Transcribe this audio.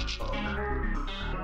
Okay.